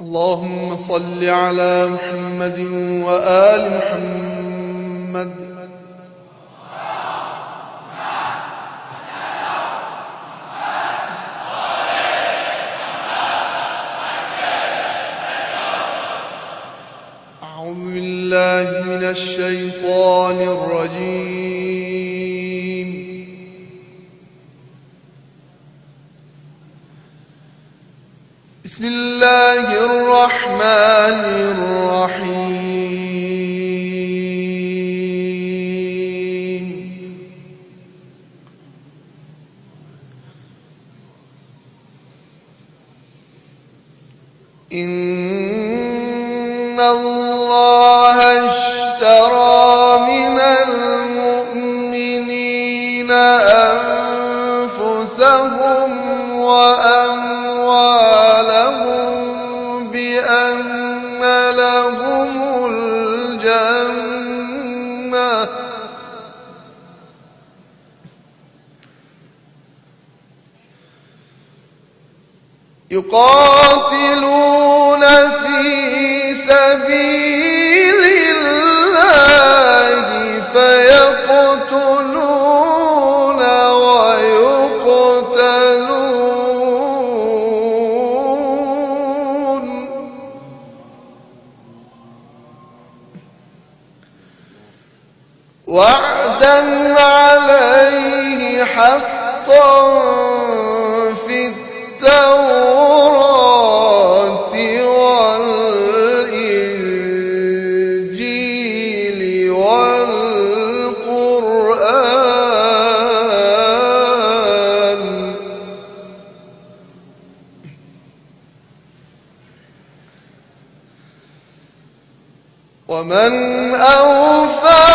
اللهم صل على محمد وآل محمد. أعوذ بالله من الشيطان الرجيم. بسم الله الرحمن الرحيم. إن الله يقاتلون في سبيل الله فيقتلون ويقتلون. وعدا عليه حقا ومن أوفى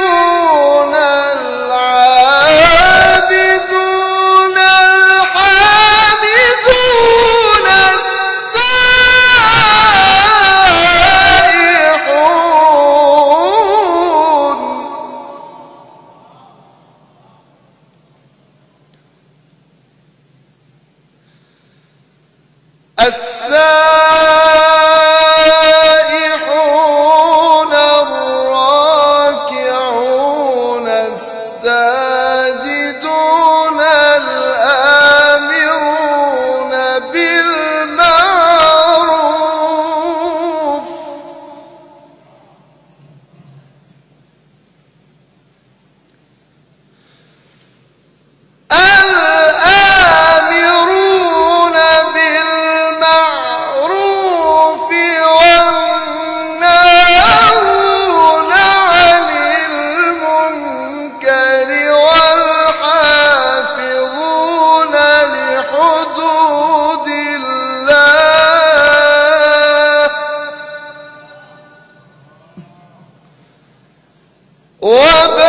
التائبون العابدون الحامدون السائحون. السائحون وما